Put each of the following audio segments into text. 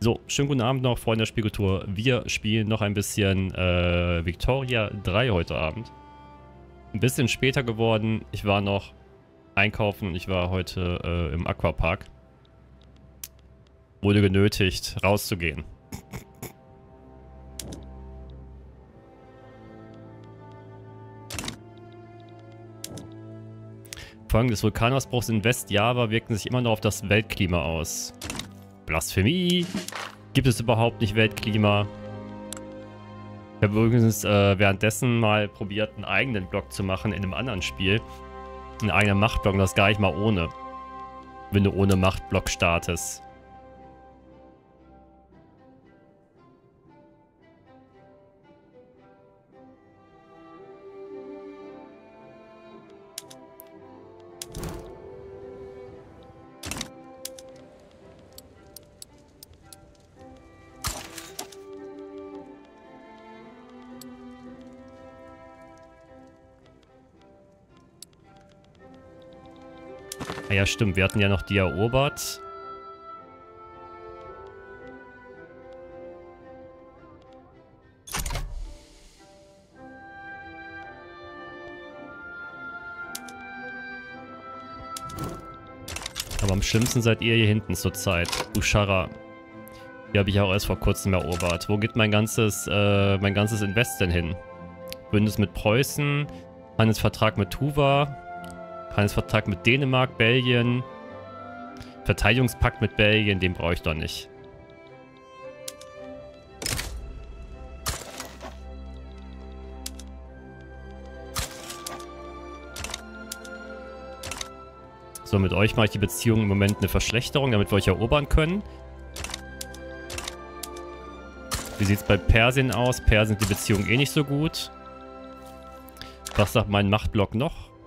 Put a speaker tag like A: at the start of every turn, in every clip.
A: So, schönen guten Abend noch, Freunde der Spielkultur. Wir spielen noch ein bisschen äh, Victoria 3 heute Abend. Ein bisschen später geworden. Ich war noch einkaufen. Ich war heute äh, im Aquapark. Wurde genötigt, rauszugehen. Folgen des Vulkanausbruchs in Westjava wirken sich immer noch auf das Weltklima aus. Blasphemie! Gibt es überhaupt nicht Weltklima? Ich habe übrigens äh, währenddessen mal probiert, einen eigenen Block zu machen in einem anderen Spiel. Einen eigenen Machtblock das gar nicht mal ohne. Wenn du ohne Machtblock startest. Ja, stimmt. Wir hatten ja noch die erobert. Aber am schlimmsten seid ihr hier hinten zurzeit. Ushara. Die habe ich auch erst vor kurzem erobert. Wo geht mein ganzes, äh, mein ganzes Invest denn hin? Bündnis mit Preußen, Handelsvertrag mit Tuva, Handelsvertrag mit Dänemark, Belgien. Verteidigungspakt mit Belgien, den brauche ich doch nicht. So, mit euch mache ich die Beziehung im Moment eine Verschlechterung, damit wir euch erobern können. Wie sieht es bei Persien aus? Persien sind die Beziehung eh nicht so gut. Was sagt mein Machtblock noch?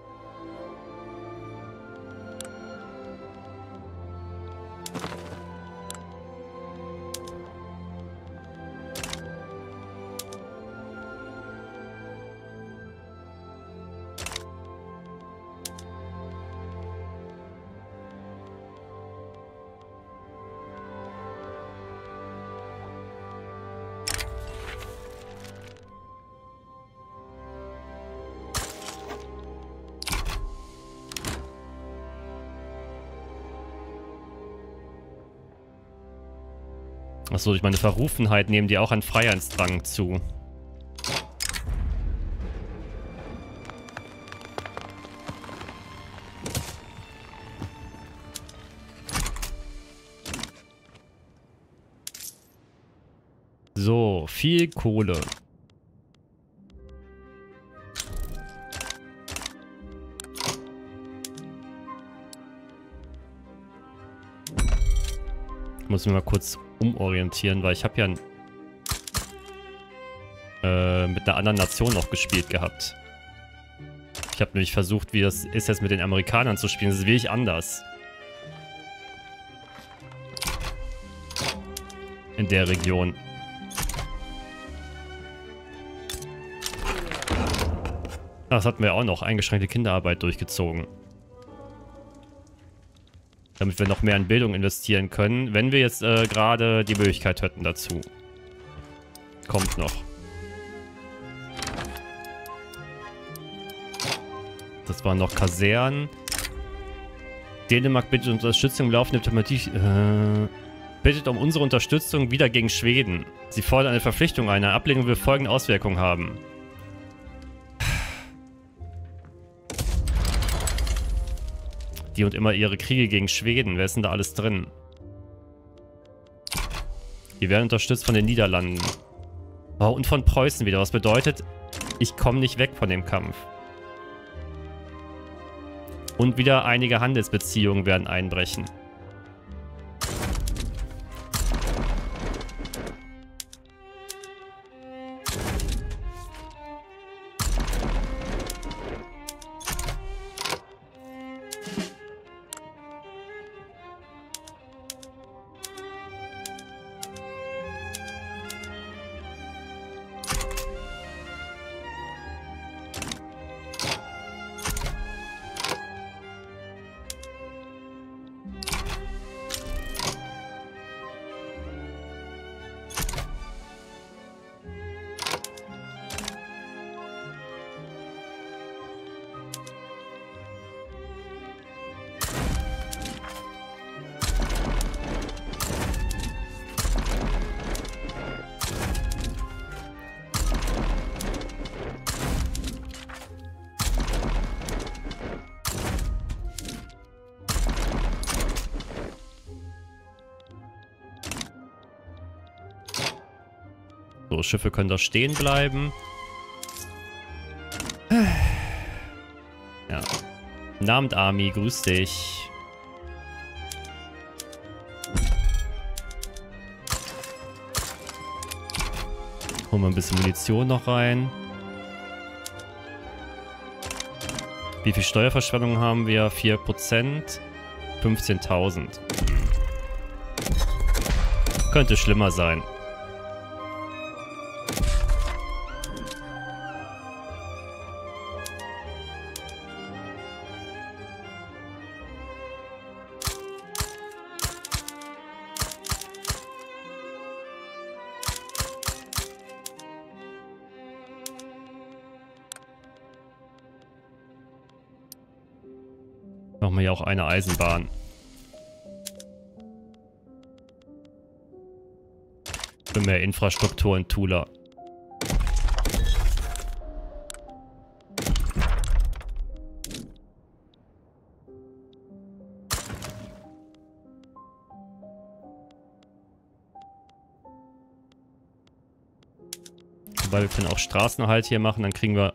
A: Achso, durch meine Verrufenheit nehmen die auch an Freiheitsdrang zu. So, viel Kohle. Muss mir mal kurz umorientieren, weil ich habe ja äh, mit einer anderen Nation noch gespielt gehabt. Ich habe nämlich versucht, wie das ist jetzt mit den Amerikanern zu spielen. Das ist wirklich anders. In der Region. Das hatten wir auch noch. Eingeschränkte Kinderarbeit durchgezogen damit wir noch mehr in Bildung investieren können, wenn wir jetzt äh, gerade die Möglichkeit hätten dazu. Kommt noch. Das waren noch Kasernen. Dänemark bittet um Unterstützung im laufenden Diplomatie. Äh, bittet um unsere Unterstützung wieder gegen Schweden. Sie fordern eine Verpflichtung ein. Eine Ablehnung will folgende Auswirkungen haben. Die und immer ihre Kriege gegen Schweden. Wer ist denn da alles drin? Die werden unterstützt von den Niederlanden. Oh, und von Preußen wieder. Was bedeutet, ich komme nicht weg von dem Kampf. Und wieder einige Handelsbeziehungen werden einbrechen. Schiffe können da stehen bleiben. Ja. Namend Army, grüß dich. Holen wir ein bisschen Munition noch rein. Wie viel Steuerverschwendung haben wir? 4%. 15.000. Könnte schlimmer sein. Eine Eisenbahn. Für mehr Infrastruktur in Tula. Weil wir können auch Straßenhalt hier machen, dann kriegen wir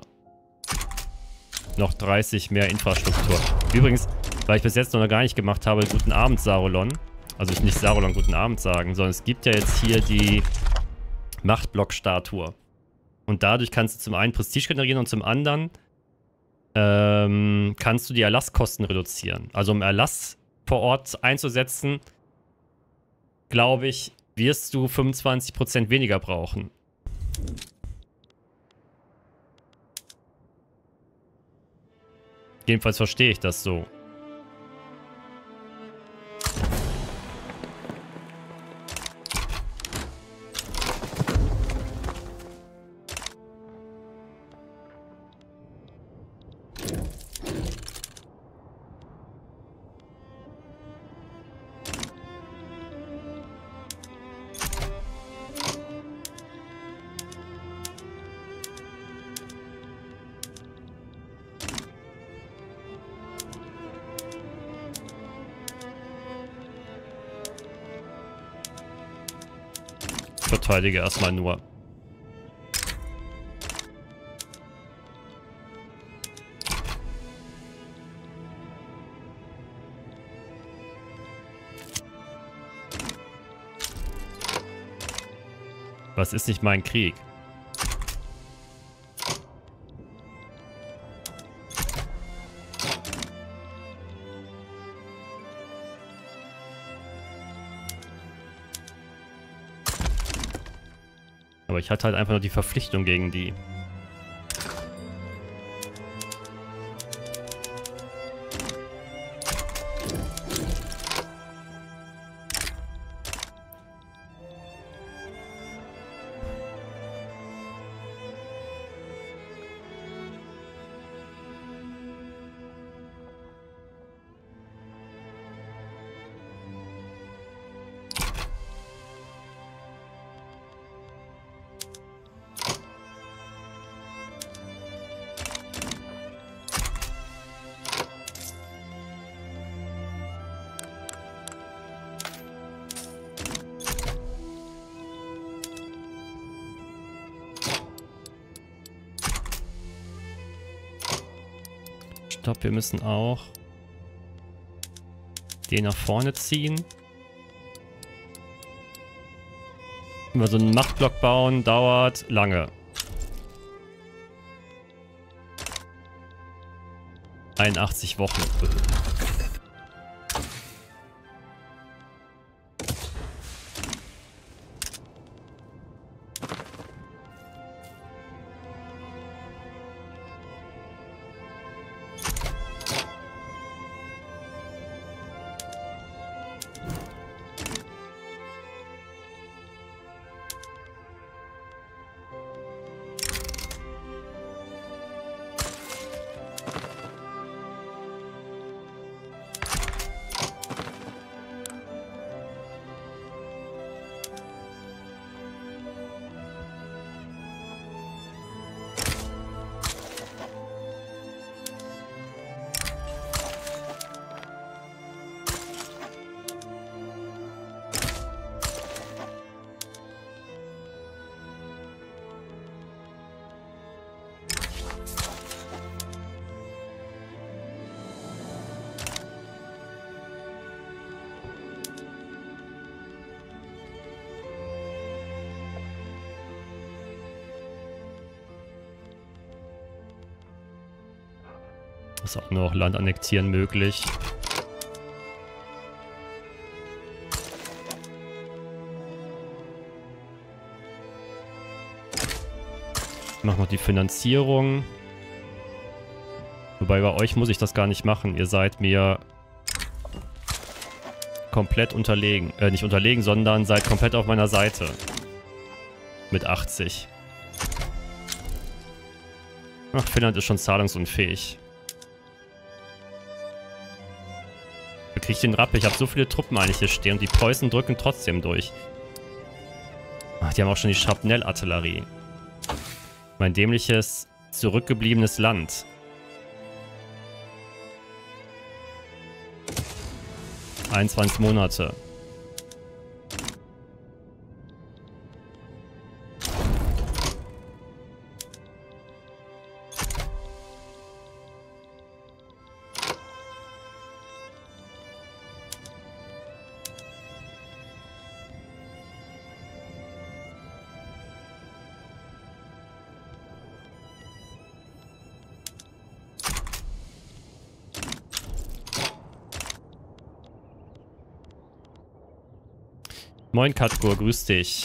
A: noch 30 mehr Infrastruktur. Übrigens, weil ich bis jetzt noch gar nicht gemacht habe, guten Abend, Sarolon. Also ich nicht Sarolon guten Abend sagen, sondern es gibt ja jetzt hier die Machtblock-Statue. Und dadurch kannst du zum einen Prestige generieren und zum anderen ähm, kannst du die Erlasskosten reduzieren. Also um Erlass vor Ort einzusetzen, glaube ich, wirst du 25% weniger brauchen. Jedenfalls verstehe ich das so. Verteidige erstmal nur. Was ist nicht mein Krieg? Aber ich hatte halt einfach nur die Verpflichtung gegen die. Stopp, wir müssen auch den nach vorne ziehen. Immer so einen Machtblock bauen dauert lange. 81 Wochen. Ist auch noch Land annektieren möglich. Mach noch die Finanzierung. Wobei bei euch muss ich das gar nicht machen. Ihr seid mir komplett unterlegen. Äh, nicht unterlegen, sondern seid komplett auf meiner Seite. Mit 80. Ach, Finnland ist schon zahlungsunfähig. Wie krieg ich den Rappe? Ich habe so viele Truppen eigentlich hier stehen und die Preußen drücken trotzdem durch. Ach, die haben auch schon die Schrapnellartillerie. Mein dämliches, zurückgebliebenes Land. 21 Monate. Moin Katkur, grüß dich.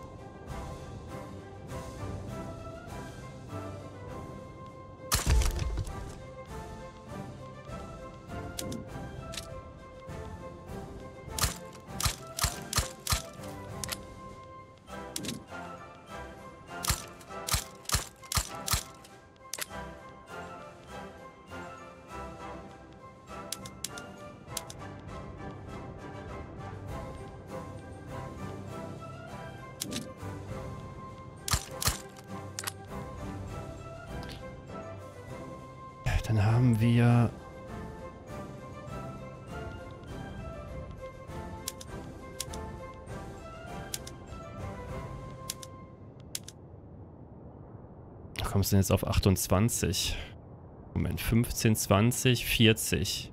A: Dann haben wir... Kommst du denn jetzt auf 28? Moment, 15, 20, 40.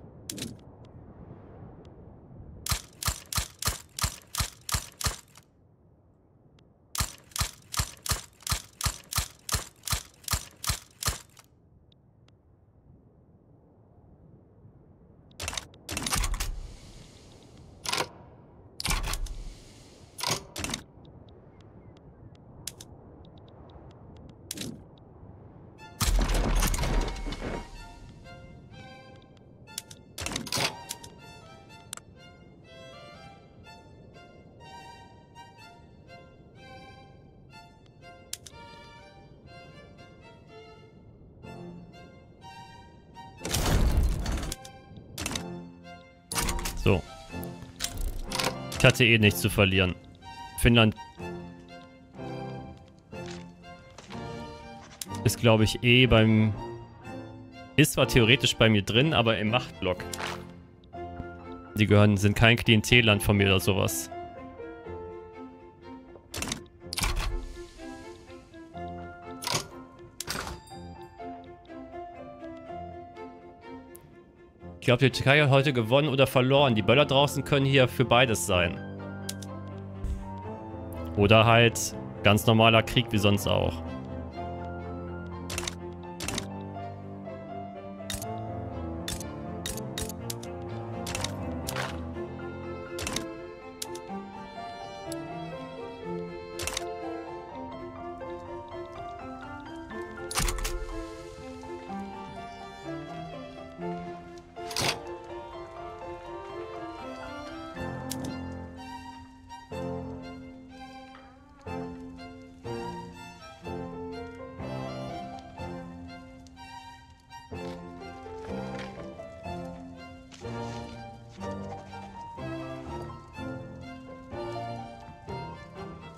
A: hatte eh nichts zu verlieren. Finnland ist, glaube ich, eh beim... Ist zwar theoretisch bei mir drin, aber im Machtblock. Die gehören, sind kein Klientelland von mir oder sowas. glaube, die Türkei hat heute gewonnen oder verloren. Die Böller draußen können hier für beides sein. Oder halt ganz normaler Krieg wie sonst auch.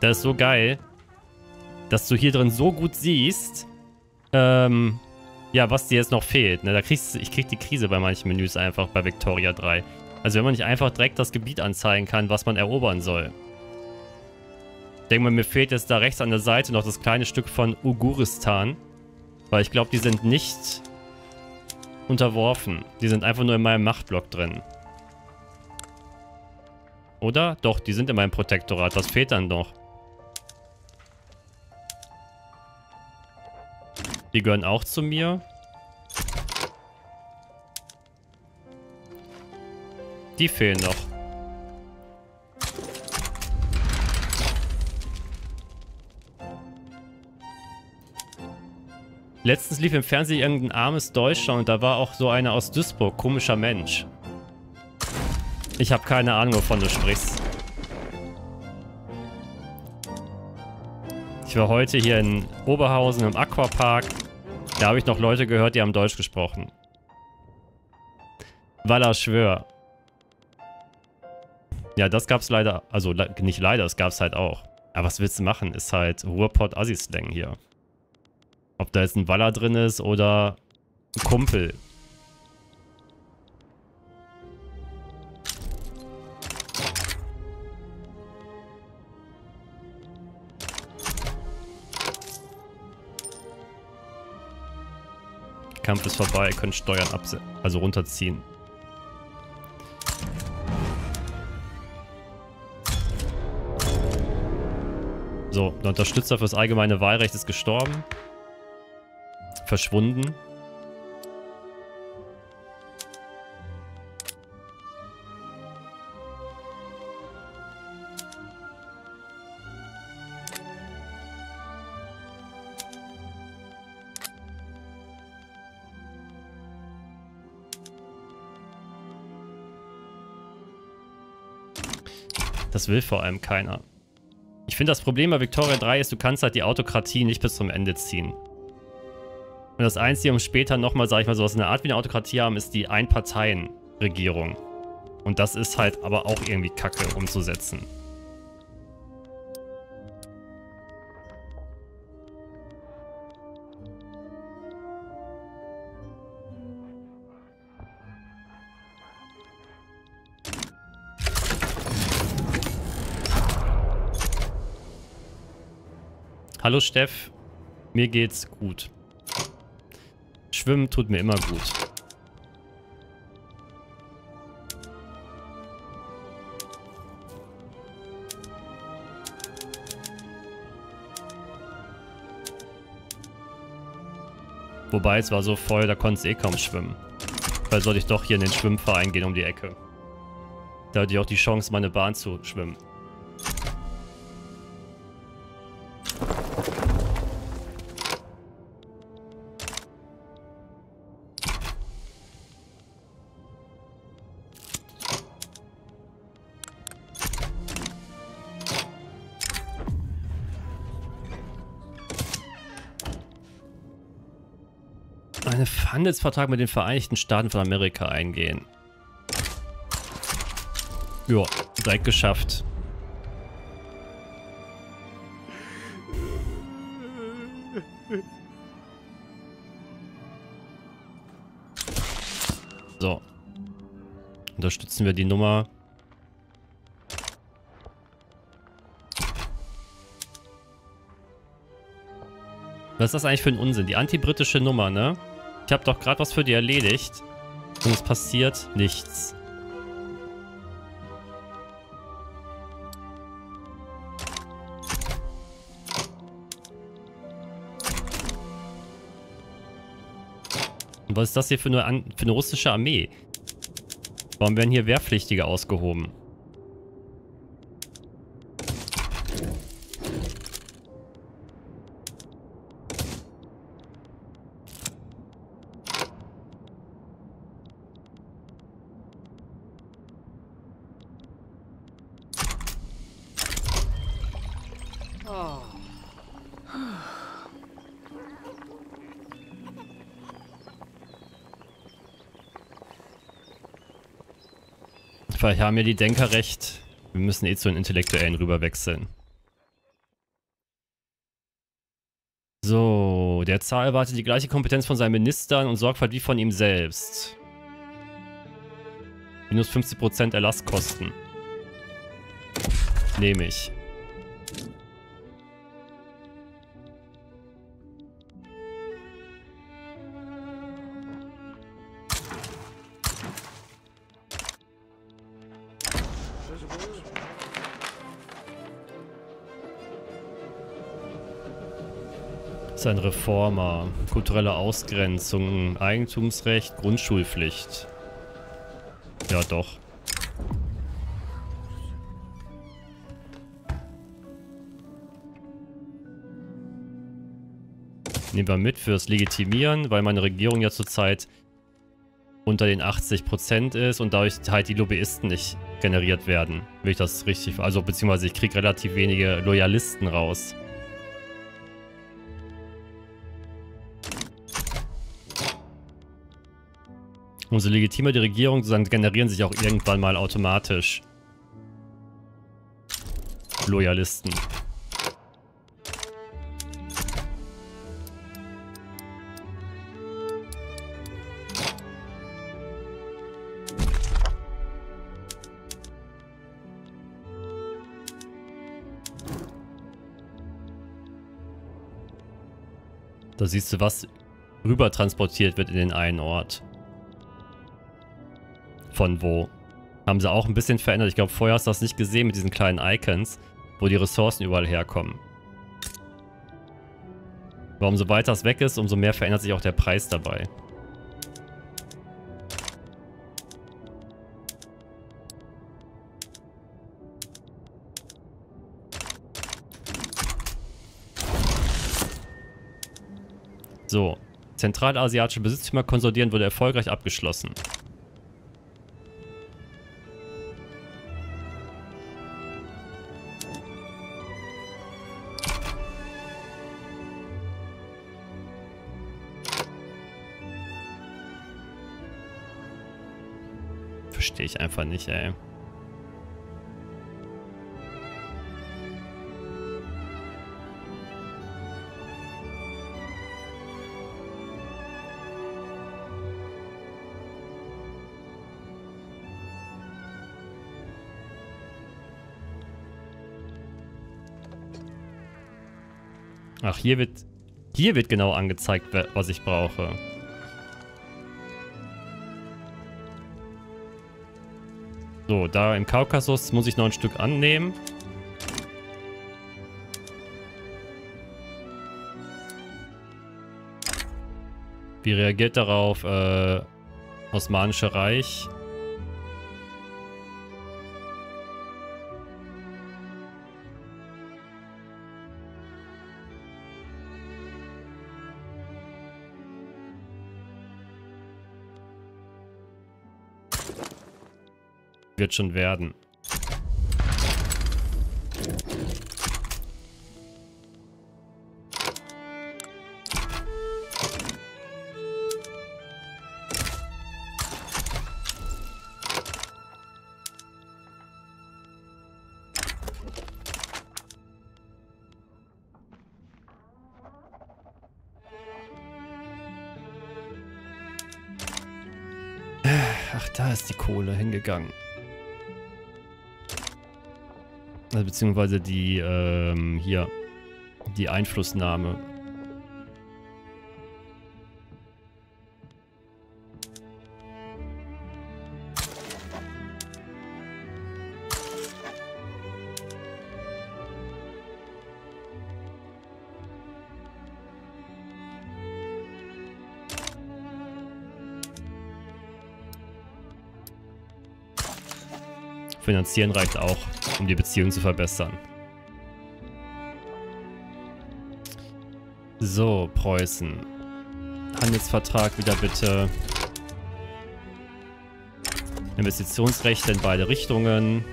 A: Das ist so geil, dass du hier drin so gut siehst, ähm, ja, was dir jetzt noch fehlt. Ne? Da kriegst, ich krieg die Krise bei manchen Menüs einfach bei Victoria 3. Also wenn man nicht einfach direkt das Gebiet anzeigen kann, was man erobern soll. Ich denke mal, mir fehlt jetzt da rechts an der Seite noch das kleine Stück von Uguristan. Weil ich glaube, die sind nicht unterworfen. Die sind einfach nur in meinem Machtblock drin. Oder? Doch, die sind in meinem Protektorat. Das fehlt dann doch. Die gehören auch zu mir. Die fehlen noch. Letztens lief im Fernsehen irgendein armes Deutscher und da war auch so einer aus Duisburg, komischer Mensch. Ich habe keine Ahnung, wovon du sprichst. Ich war heute hier in Oberhausen im Aquapark. Da habe ich noch Leute gehört, die haben Deutsch gesprochen. Waller Schwör. Ja, das gab's leider, also nicht leider, das gab's halt auch. Aber was willst du machen? Ist halt Ruhrpott-Assi-Slang hier. Ob da jetzt ein Waller drin ist oder ein Kumpel. Kampf ist vorbei, könnt Steuern absetzen, also runterziehen. So, der Unterstützer fürs allgemeine Wahlrecht ist gestorben. Verschwunden. Das will vor allem keiner. Ich finde, das Problem bei Victoria 3 ist, du kannst halt die Autokratie nicht bis zum Ende ziehen. Und das Einzige, um später nochmal, sag ich mal, sowas in der Art wie eine Autokratie haben, ist die Einparteien-Regierung. Und das ist halt aber auch irgendwie kacke umzusetzen. Hallo Steff, mir geht's gut. Schwimmen tut mir immer gut. Wobei, es war so voll, da konntest eh kaum schwimmen. Weil sollte ich doch hier in den Schwimmverein gehen um die Ecke. Da hatte ich auch die Chance, meine Bahn zu schwimmen. Handelsvertrag mit den Vereinigten Staaten von Amerika eingehen. Ja, direkt geschafft. So. Unterstützen wir die Nummer. Was ist das eigentlich für ein Unsinn? Die antibritische Nummer, ne? Ich habe doch gerade was für die erledigt. Und es passiert nichts. Und was ist das hier für eine, für eine russische Armee? Warum werden hier Wehrpflichtige ausgehoben? Dabei haben ja die Denker recht. Wir müssen eh zu den Intellektuellen rüberwechseln. So, der Zar erwartet die gleiche Kompetenz von seinen Ministern und Sorgfalt wie von ihm selbst. Minus 50% Erlasskosten. Nehme ich. Ein Reformer. Kulturelle Ausgrenzung, Eigentumsrecht, Grundschulpflicht. Ja, doch. Nehmen wir mit fürs Legitimieren, weil meine Regierung ja zurzeit unter den 80% ist und dadurch halt die Lobbyisten nicht generiert werden. Will ich das richtig... Also beziehungsweise ich kriege relativ wenige Loyalisten raus. Umso legitimer die Regierung, dann generieren sich auch irgendwann mal automatisch Loyalisten. Da siehst du, was rüber transportiert wird in den einen Ort von wo. Haben sie auch ein bisschen verändert. Ich glaube, vorher hast du das nicht gesehen mit diesen kleinen Icons, wo die Ressourcen überall herkommen. Aber umso weiter es weg ist, umso mehr verändert sich auch der Preis dabei. So, zentralasiatische Besitztümer konsolidieren wurde erfolgreich abgeschlossen. Ich einfach nicht, ey. Ach, hier wird, hier wird genau angezeigt, was ich brauche. So, da im Kaukasus muss ich noch ein Stück annehmen. Wie reagiert darauf äh, Osmanische Reich? Wird schon werden. Ach, da ist die Kohle hingegangen. Also beziehungsweise die, ähm, hier, die Einflussnahme. Finanzieren reicht auch um die Beziehung zu verbessern. So, Preußen. Handelsvertrag wieder bitte. Investitionsrechte in beide Richtungen.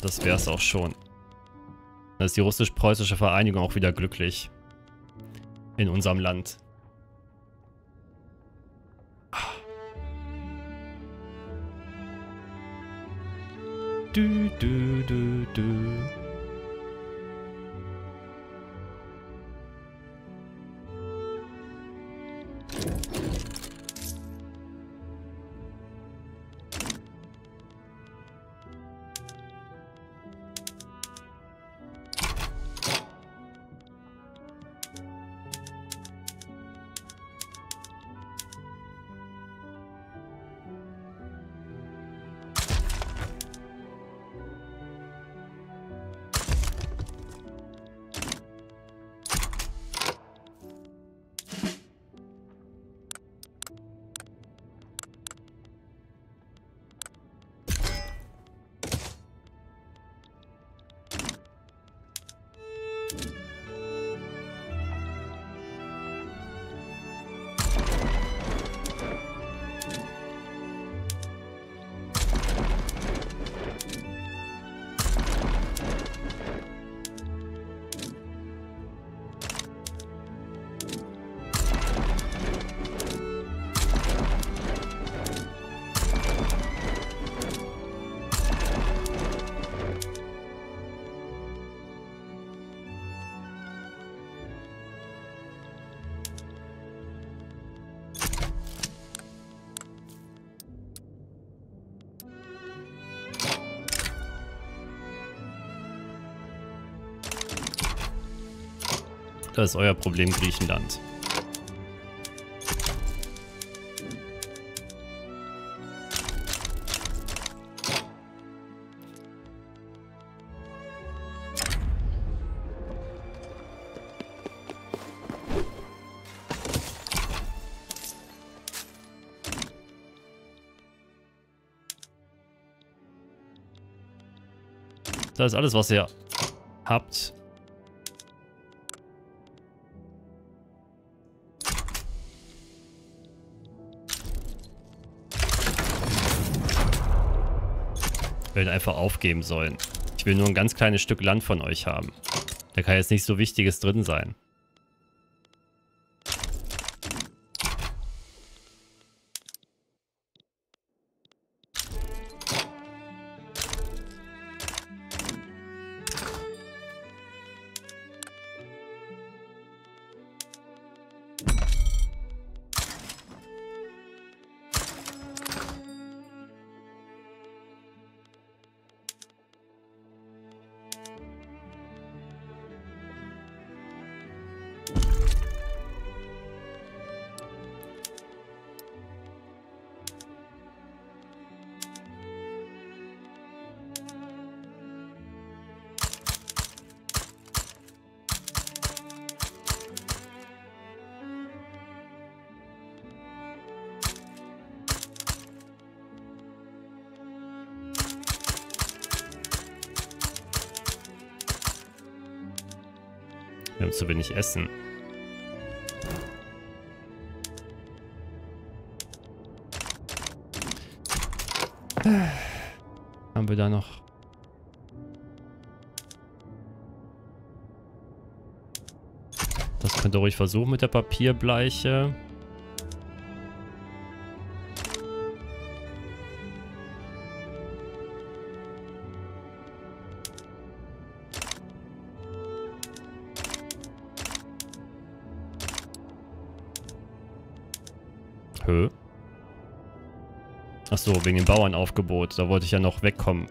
A: Das wäre es auch schon. Dann ist die russisch-preußische Vereinigung auch wieder glücklich. In unserem Land. Du, du, du, Das ist euer Problem, Griechenland. Das ist alles, was ihr habt. Wir einfach aufgeben sollen. Ich will nur ein ganz kleines Stück Land von euch haben. Da kann jetzt nicht so Wichtiges drin sein. Haben zu wenig Essen. Haben wir da noch... Das könnt ihr ruhig versuchen mit der Papierbleiche. Achso, wegen dem Bauernaufgebot. Da wollte ich ja noch wegkommen.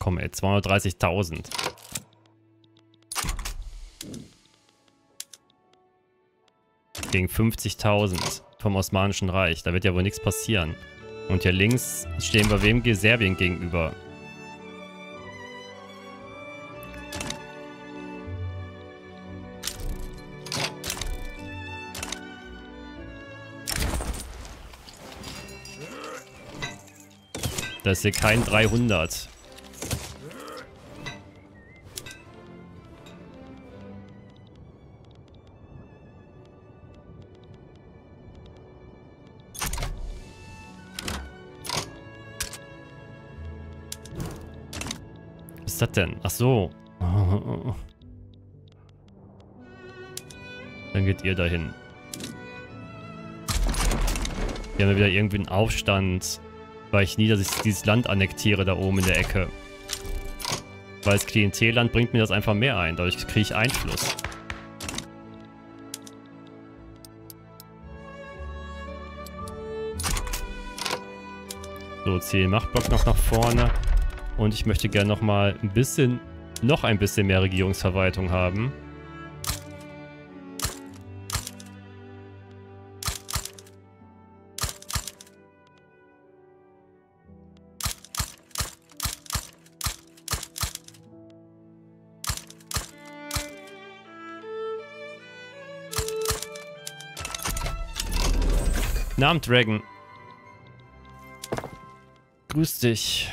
A: Komm ey, 230.000. gegen 50.000 vom Osmanischen Reich. Da wird ja wohl nichts passieren. Und hier links stehen wir wem Serbien gegenüber. Das ist hier kein 300. denn? Ach so. Dann geht ihr dahin. Hier haben wir wieder irgendwie einen Aufstand, weil ich nie, dass ich dieses Land annektiere da oben in der Ecke. Weil das Klientelland bringt mir das einfach mehr ein. Dadurch kriege ich Einfluss. So, ziehe Machtblock noch nach vorne. Und ich möchte gerne noch mal ein bisschen, noch ein bisschen mehr Regierungsverwaltung haben. Namen Dragon. Grüß dich.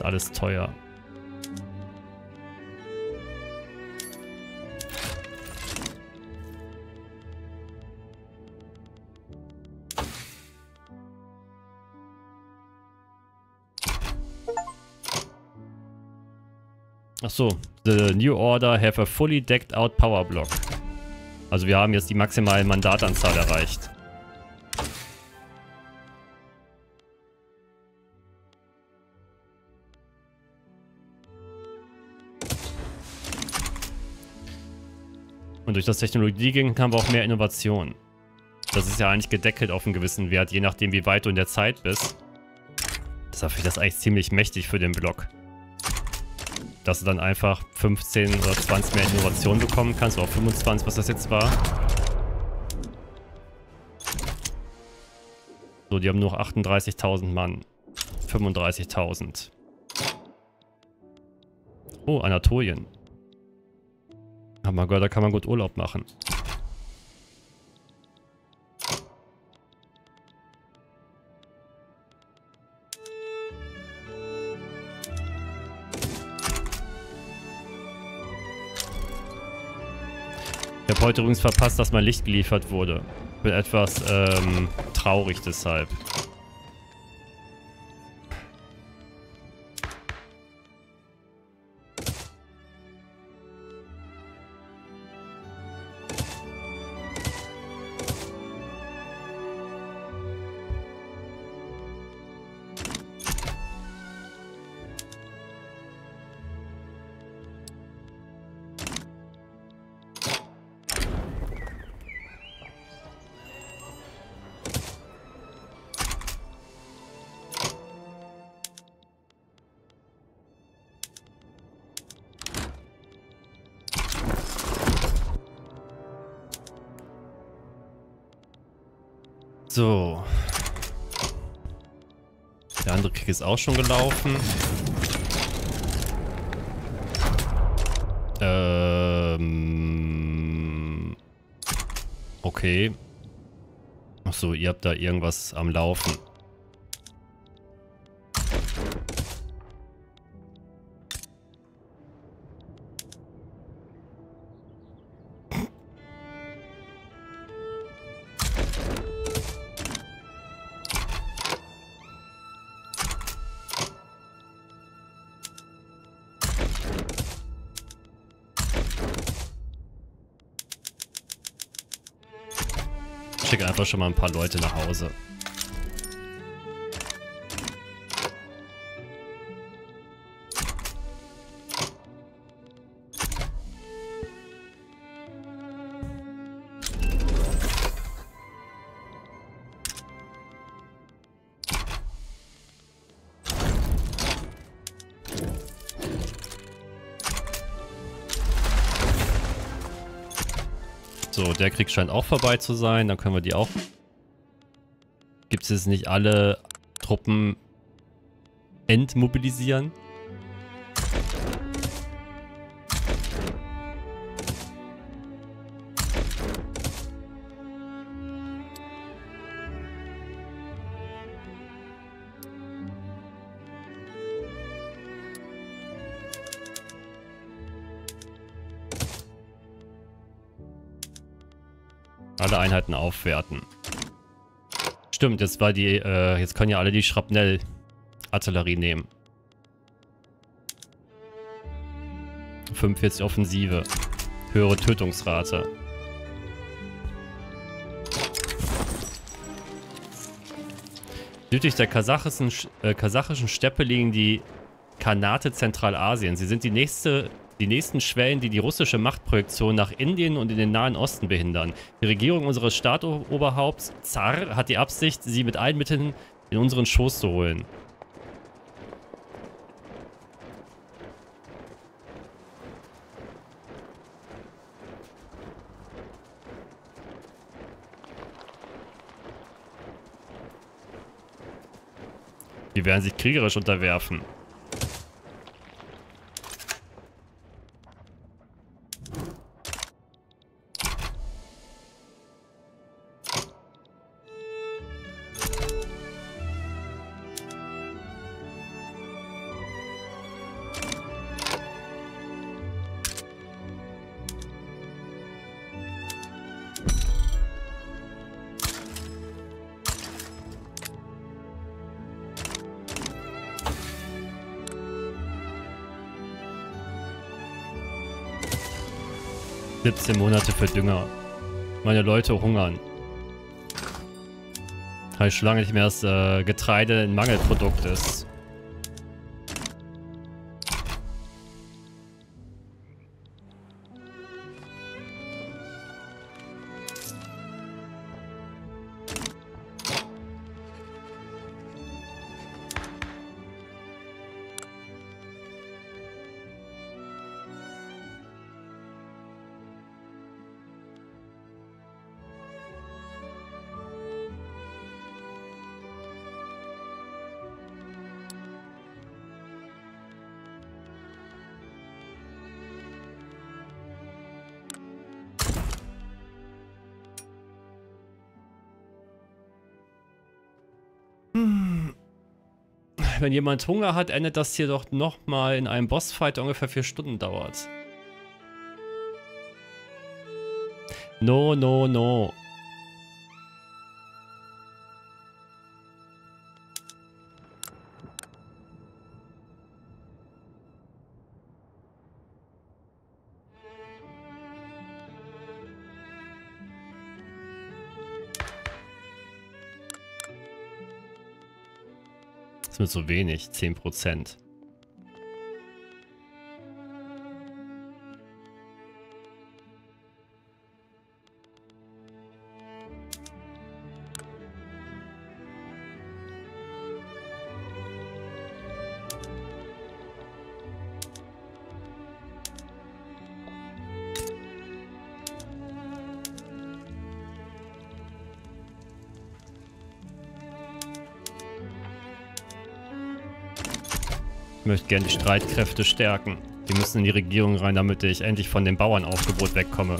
A: Ist alles teuer. Ach so, the new order have a fully decked out power block. Also wir haben jetzt die maximale Mandatanzahl erreicht. Und durch das Technologiegegen haben wir auch mehr Innovation. Das ist ja eigentlich gedeckelt auf einen gewissen Wert, je nachdem wie weit du in der Zeit bist. Deshalb finde ich das eigentlich ziemlich mächtig für den Block. Dass du dann einfach 15 oder 20 mehr Innovation bekommen kannst, oder 25, was das jetzt war. So, die haben nur 38.000 Mann. 35.000. Oh, Anatolien. Hab mal gehört, da kann man gut Urlaub machen. Ich habe heute übrigens verpasst, dass mein Licht geliefert wurde. Bin etwas ähm, traurig deshalb. Ist auch schon gelaufen. Ähm. Okay. Achso, ihr habt da irgendwas am Laufen. Schicke einfach schon mal ein paar Leute nach Hause. Der Krieg scheint auch vorbei zu sein. Dann können wir die auch... Gibt es jetzt nicht alle Truppen entmobilisieren? Einheiten aufwerten. Stimmt, jetzt war die, äh, jetzt können ja alle die Schrapnell-Artillerie nehmen. 45 Offensive. Höhere Tötungsrate. Südlich der kasachischen, äh, kasachischen Steppe liegen die Kanate Zentralasien. Sie sind die nächste die nächsten Schwellen, die die russische Machtprojektion nach Indien und in den Nahen Osten behindern. Die Regierung unseres Staatoberhaupts, Zar, hat die Absicht, sie mit allen Mitteln in unseren Schoß zu holen. Die werden sich kriegerisch unterwerfen. 17 Monate für Dünger. Meine Leute hungern. Heißt schon lange nicht mehr, dass äh, Getreide ein Mangelprodukt ist. Wenn jemand Hunger hat, endet das hier doch nochmal in einem Bossfight, der ungefähr vier Stunden dauert. No, no, no. Mir so wenig, 10%. Ich möchte gerne die Streitkräfte stärken. Die müssen in die Regierung rein, damit ich endlich von dem Bauernaufgebot wegkomme.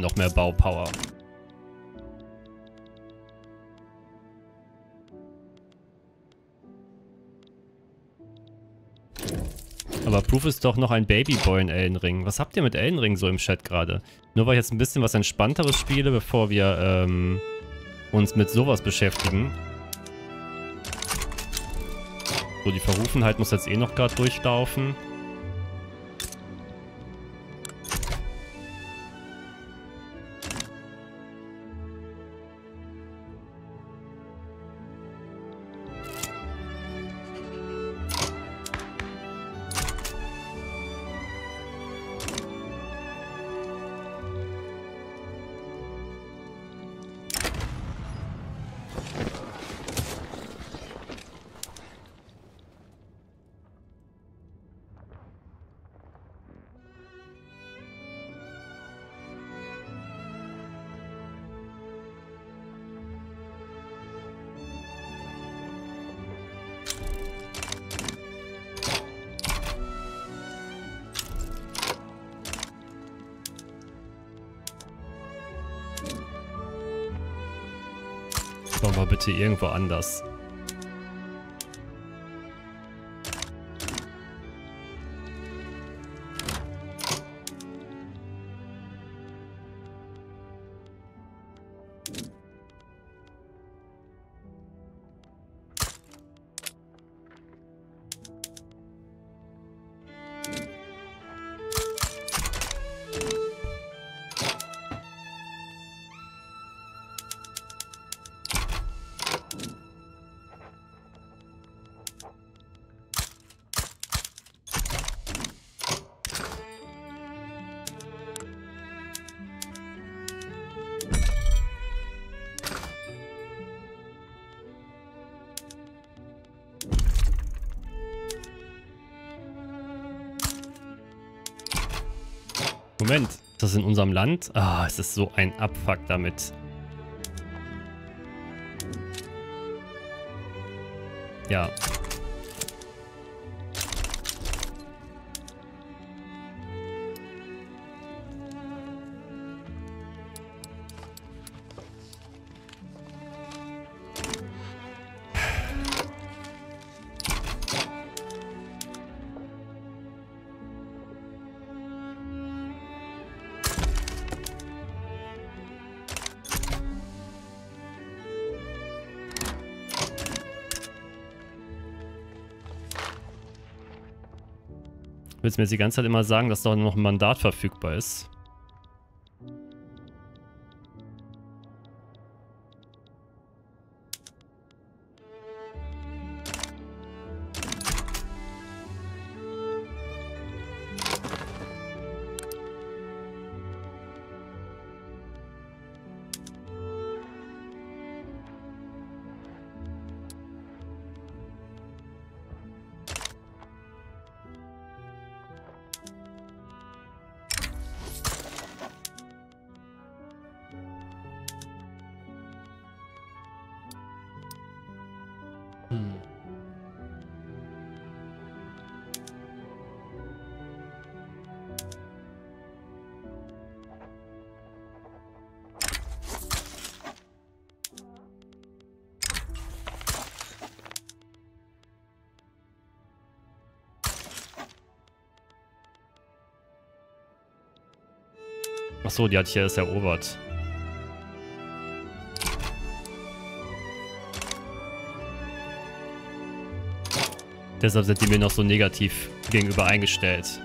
A: noch mehr Baupower. Aber Proof ist doch noch ein Babyboy in Elden Ring. Was habt ihr mit Elden Ring so im Chat gerade? Nur weil ich jetzt ein bisschen was Entspannteres spiele, bevor wir ähm, uns mit sowas beschäftigen. So, die Verrufenheit muss jetzt eh noch gerade durchlaufen. Machen wir bitte irgendwo anders. Land? Ah, es ist so ein Abfuck damit. Ja. Mir die ganze Zeit immer sagen, dass da noch ein Mandat verfügbar ist? Achso, die hat ich ja erst erobert. Deshalb sind die mir noch so negativ gegenüber eingestellt.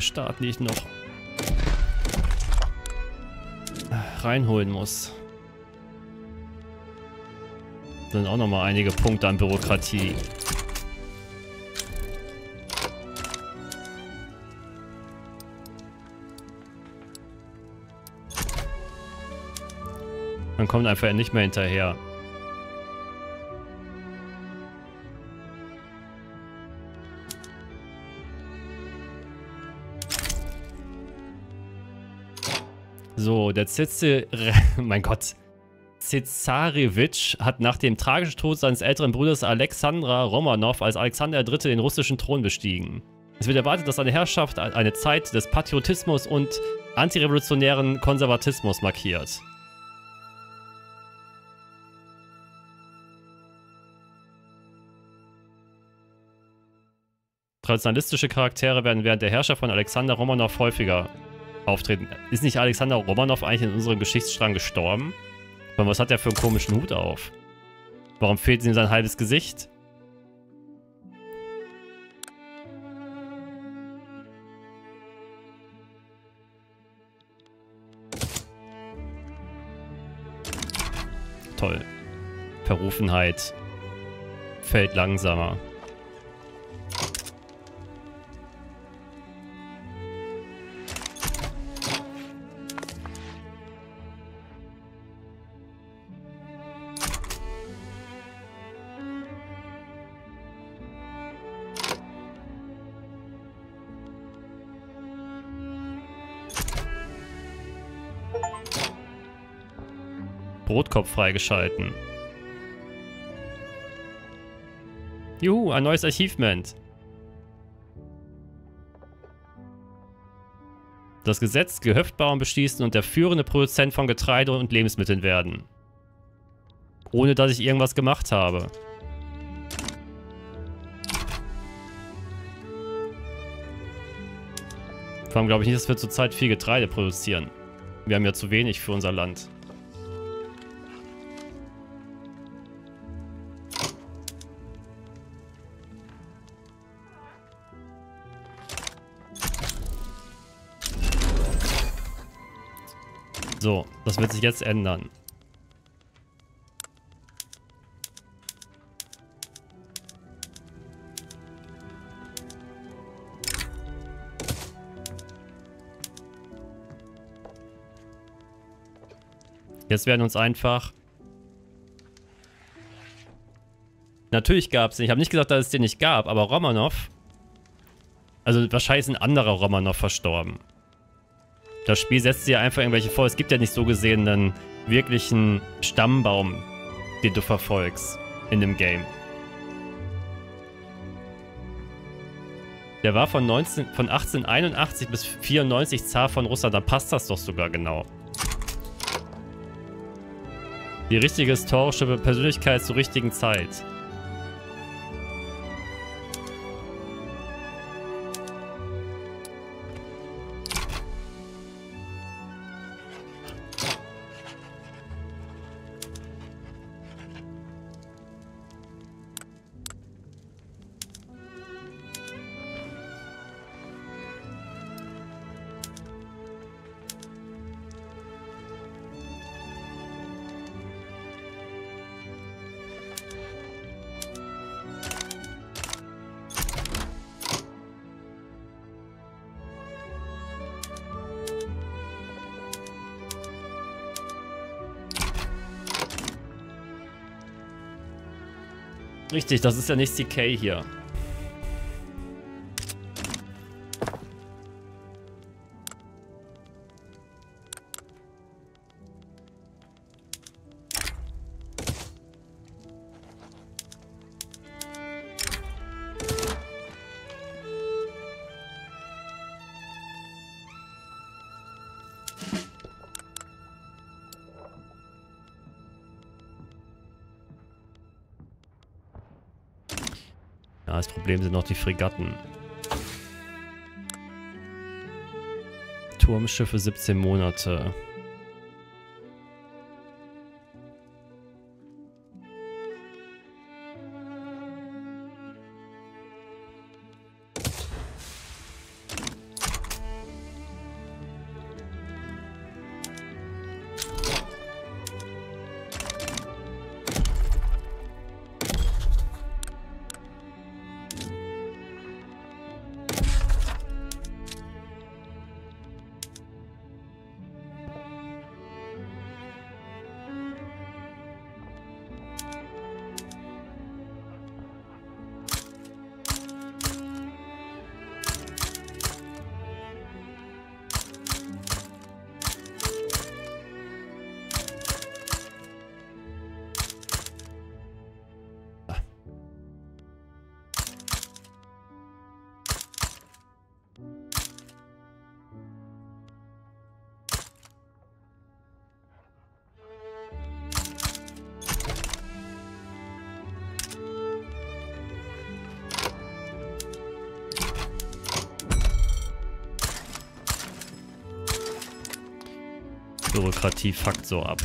A: Staaten, die ich noch reinholen muss. Sind auch nochmal einige Punkte an Bürokratie. Man kommt einfach nicht mehr hinterher. So, der Zitze... mein Gott. Cesarewitsch hat nach dem tragischen Tod seines älteren Bruders Alexandra Romanov als Alexander III. den russischen Thron bestiegen. Es wird erwartet, dass seine Herrschaft eine Zeit des Patriotismus und antirevolutionären Konservatismus markiert. Traditionalistische Charaktere werden während der Herrschaft von Alexander Romanov häufiger auftreten. Ist nicht Alexander Romanov eigentlich in unserem Geschichtsstrang gestorben? Und was hat er für einen komischen Hut auf? Warum fehlt ihm sein halbes Gesicht? Toll. Verrufenheit. Fällt langsamer. Brotkopf freigeschalten. Juhu, ein neues Achievement. Das Gesetz Gehöftbauern beschließen und der führende Produzent von Getreide und Lebensmitteln werden. Ohne dass ich irgendwas gemacht habe. Vor allem glaube ich nicht, dass wir zurzeit viel Getreide produzieren. Wir haben ja zu wenig für unser Land. So, das wird sich jetzt ändern. Jetzt werden uns einfach... Natürlich gab es den. Ich habe nicht gesagt, dass es den nicht gab, aber Romanov... Also wahrscheinlich ist ein anderer Romanov verstorben. Das Spiel setzt dir einfach irgendwelche vor. Es gibt ja nicht so gesehen einen wirklichen Stammbaum, den du verfolgst in dem Game. Der war von, 19, von 1881 bis 94 Zar von Russland. Da passt das doch sogar genau. Die richtige historische Persönlichkeit zur richtigen Zeit. Richtig, das ist ja nicht CK hier. Problem sind noch die Fregatten. Turmschiffe 17 Monate. Bürokratie so ab.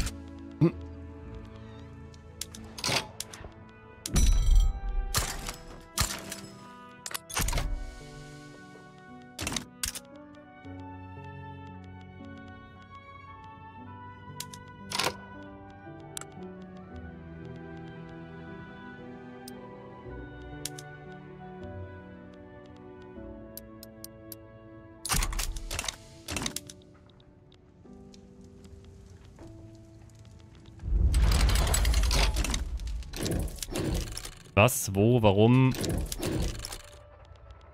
A: Was, wo, warum,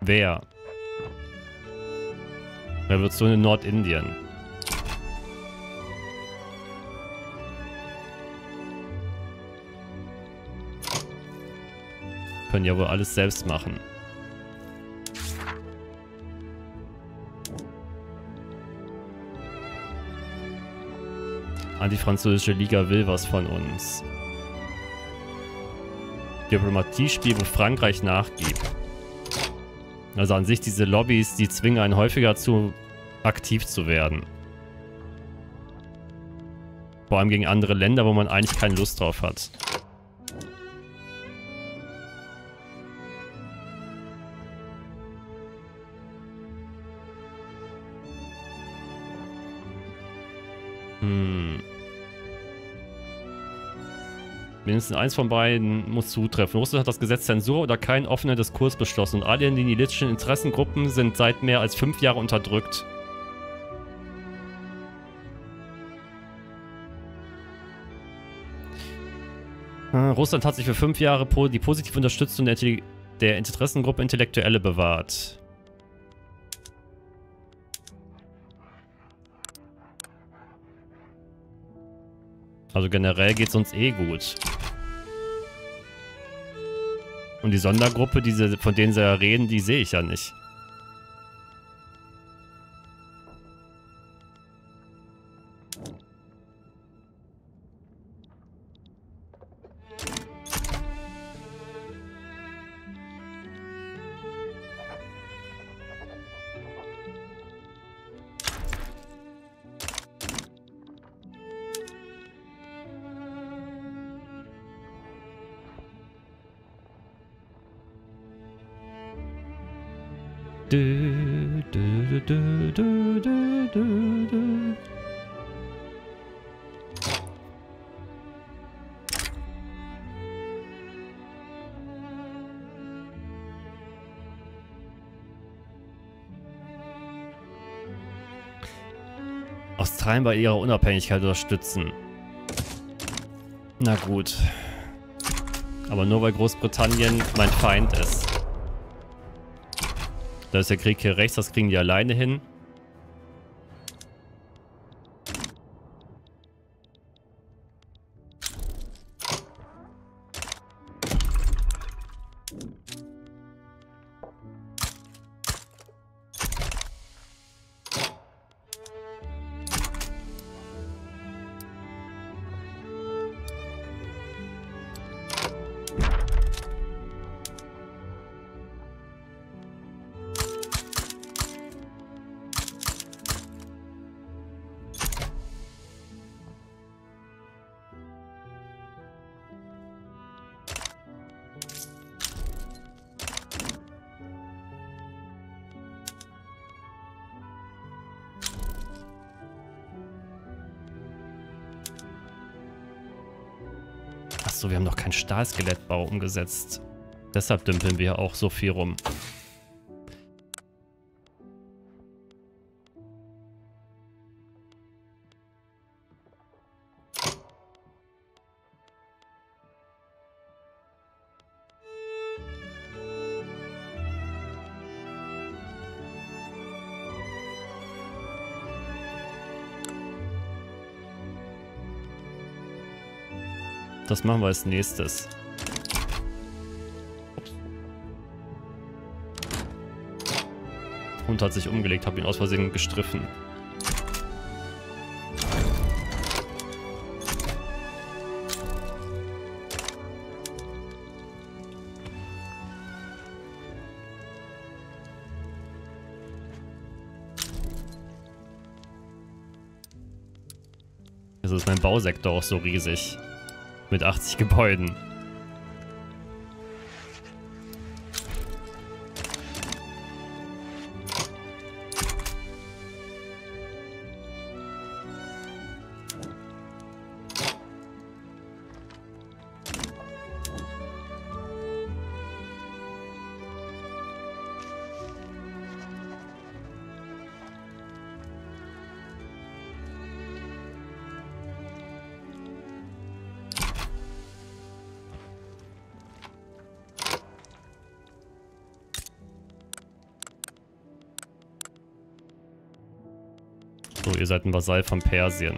A: wer. Revolution in Nordindien. Können ja wohl alles selbst machen. Anti-französische Liga will was von uns. Diplomatiespiel, wo Frankreich nachgibt. Also an sich diese Lobbys, die zwingen einen häufiger zu, aktiv zu werden. Vor allem gegen andere Länder, wo man eigentlich keine Lust drauf hat. Mindestens eins von beiden muss zutreffen. Russland hat das Gesetz Zensur oder keinen offenen Diskurs beschlossen und alle die nilitischen Interessengruppen sind seit mehr als fünf Jahren unterdrückt. Äh, Russland hat sich für fünf Jahre die positive Unterstützung der, der Interessengruppe Intellektuelle bewahrt. Also generell geht es uns eh gut. Und die Sondergruppe, diese, von denen sie ja reden, die sehe ich ja nicht. Australien bei ihrer Unabhängigkeit unterstützen. Na gut. Aber nur weil Großbritannien mein Feind ist. Da ist der Krieg hier rechts, das kriegen die alleine hin. Achso, wir haben noch keinen Stahlskelettbau umgesetzt. Deshalb dümpeln wir auch so viel rum. Das machen wir als nächstes. Hund hat sich umgelegt, habe ihn aus Versehen gestriffen. ist mein Bausektor auch so riesig. Mit 80 Gebäuden. Vasall von Persien.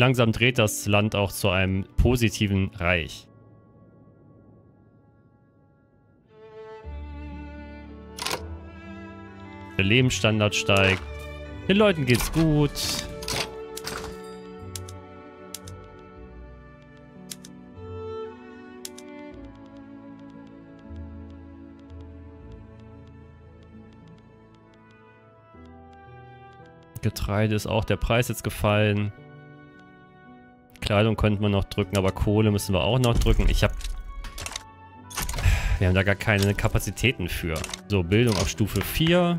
A: Langsam dreht das Land auch zu einem positiven Reich. Der Lebensstandard steigt. Den Leuten geht's gut. Getreide ist auch der Preis jetzt gefallen. Kleidung könnte man noch drücken, aber Kohle müssen wir auch noch drücken. Ich habe... Wir haben da gar keine Kapazitäten für. So, Bildung auf Stufe 4.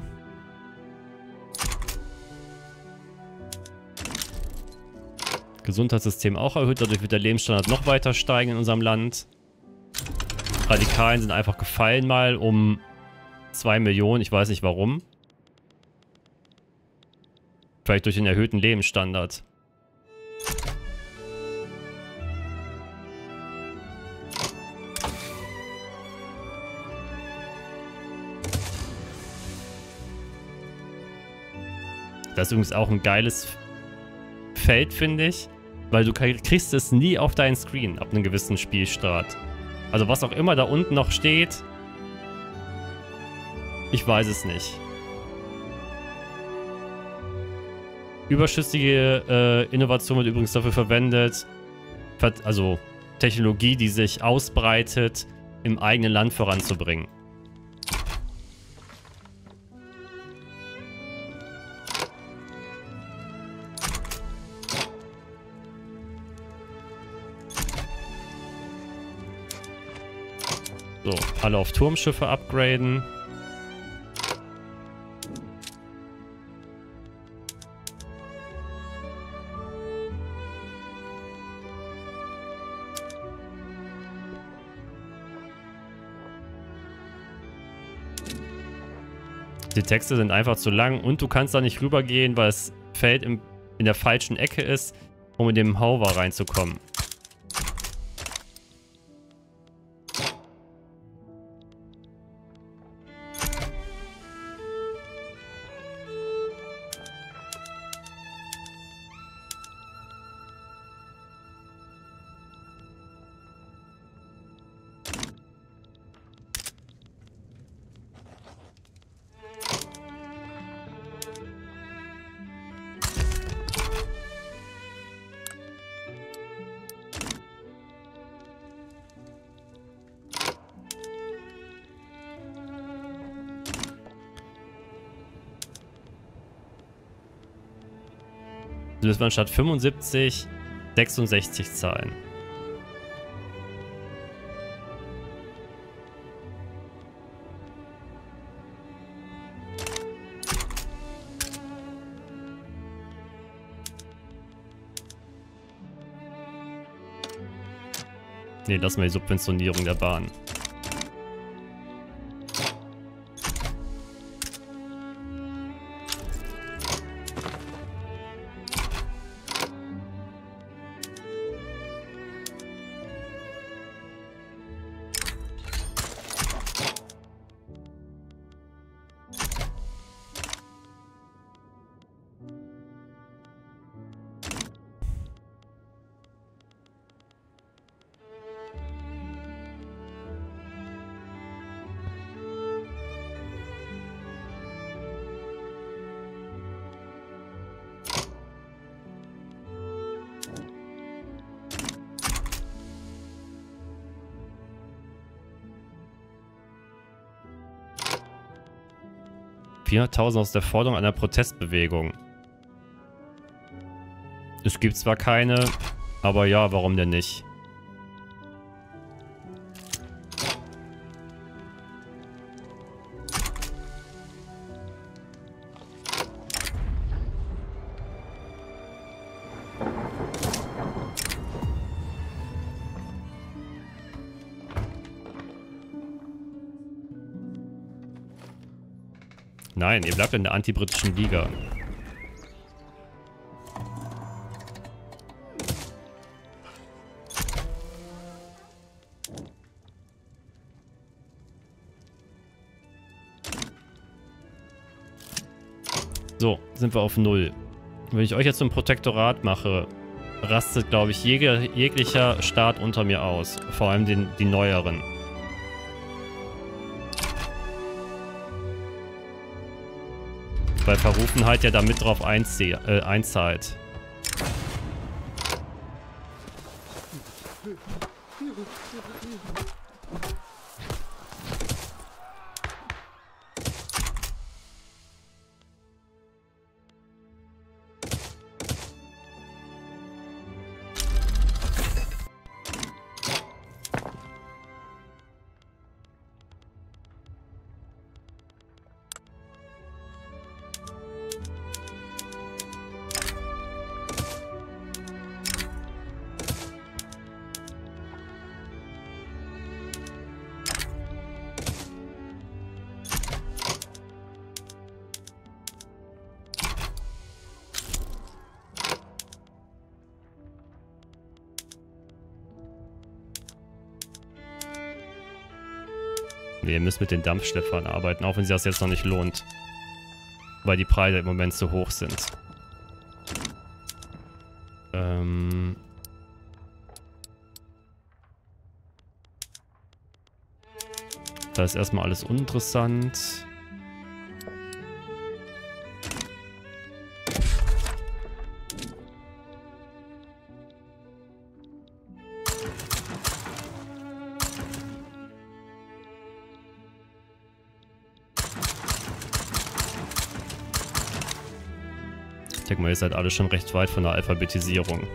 A: Gesundheitssystem auch erhöht, dadurch wird der Lebensstandard noch weiter steigen in unserem Land. Radikalen sind einfach gefallen mal um 2 Millionen, ich weiß nicht warum. Vielleicht durch den erhöhten Lebensstandard. Das ist übrigens auch ein geiles Feld, finde ich. Weil du kriegst es nie auf deinen Screen ab einem gewissen Spielstart. Also was auch immer da unten noch steht. Ich weiß es nicht. Überschüssige äh, Innovation wird übrigens dafür verwendet. Also Technologie, die sich ausbreitet, im eigenen Land voranzubringen. Alle auf Turmschiffe upgraden. Die Texte sind einfach zu lang und du kannst da nicht rübergehen, weil das Feld im, in der falschen Ecke ist, um in den Hover reinzukommen. Müssen wir statt 75 66 zahlen. Ne, lassen wir die Subventionierung der Bahn. Vierhunderttausend aus der Forderung einer Protestbewegung. Es gibt zwar keine, aber ja, warum denn nicht? Nein, ihr bleibt in der antibritischen Liga. So, sind wir auf Null. Wenn ich euch jetzt zum Protektorat mache, rastet, glaube ich, jeglicher Staat unter mir aus. Vor allem den, die neueren. Verrufenheit ja damit drauf äh, einzahlt. Ihr müsst mit den Dampfschleppern arbeiten, auch wenn sich das jetzt noch nicht lohnt. Weil die Preise im Moment zu hoch sind. Ähm... Da ist erstmal alles uninteressant. Seid alle schon recht weit von der Alphabetisierung.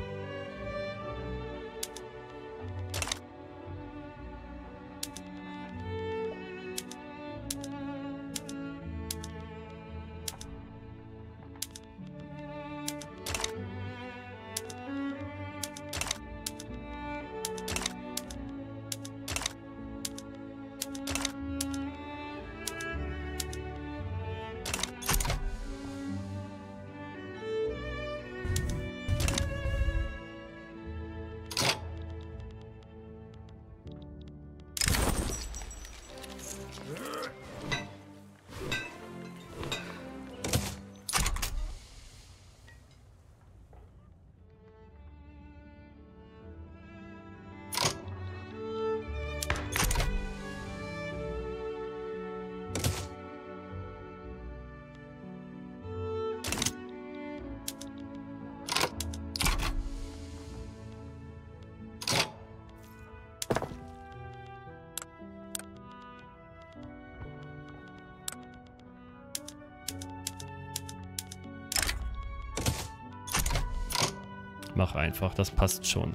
A: Mach einfach, das passt schon.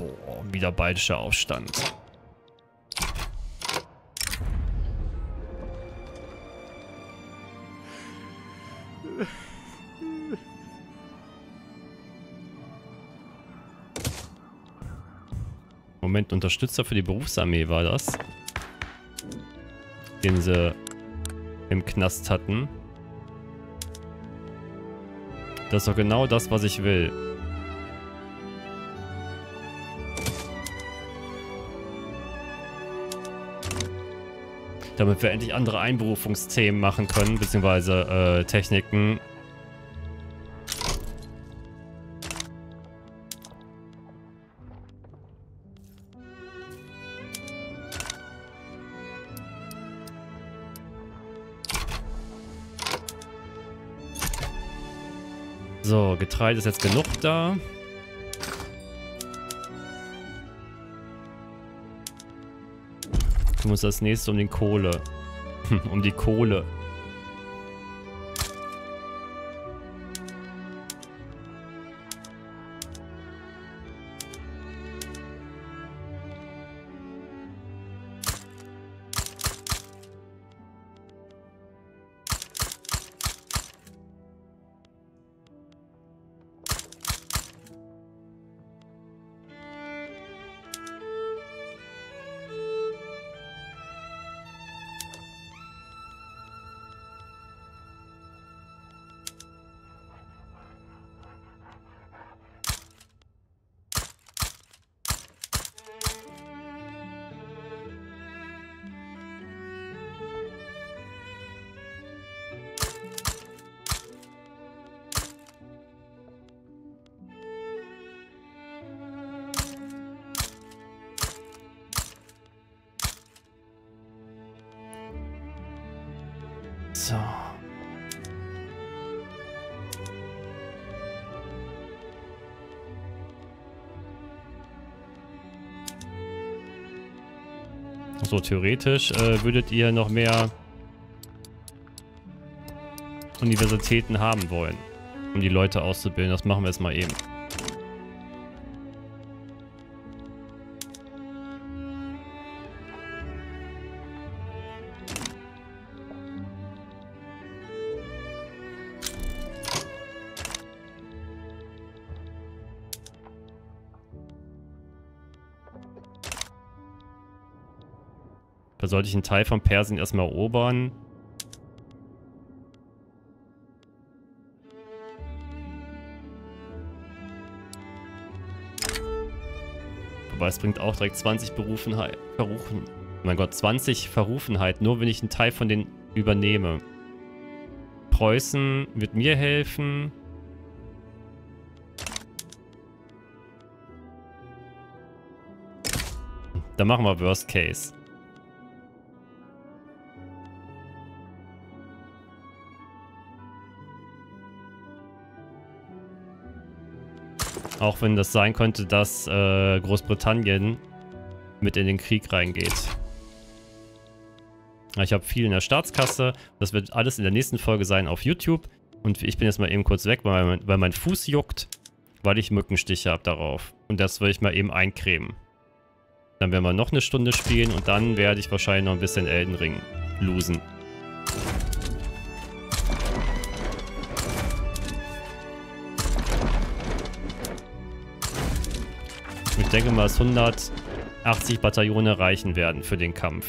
A: Oh, wieder bayerischer Aufstand. Unterstützer für die Berufsarmee war das. Den sie im Knast hatten. Das ist doch genau das, was ich will. Damit wir endlich andere Einberufungsthemen machen können, beziehungsweise äh, Techniken, Getreide ist jetzt genug da. Du musst als nächstes um den Kohle. um die Kohle. So. So, theoretisch äh, würdet ihr noch mehr Universitäten haben wollen, um die Leute auszubilden. Das machen wir jetzt mal eben. Sollte ich einen Teil von Persien erstmal erobern. Wobei es bringt auch direkt 20 Berufenheit. Verrufen. Mein Gott, 20 Verrufenheit, nur wenn ich einen Teil von denen übernehme. Preußen wird mir helfen. Dann machen wir Worst Case. Auch wenn das sein könnte, dass äh, Großbritannien mit in den Krieg reingeht. Ich habe viel in der Staatskasse. Das wird alles in der nächsten Folge sein auf YouTube. Und ich bin jetzt mal eben kurz weg, weil mein, weil mein Fuß juckt, weil ich Mückenstiche habe darauf. Und das will ich mal eben eincremen. Dann werden wir noch eine Stunde spielen und dann werde ich wahrscheinlich noch ein bisschen Elden Ring losen. Denke mal, dass 180 Bataillone reichen werden für den Kampf.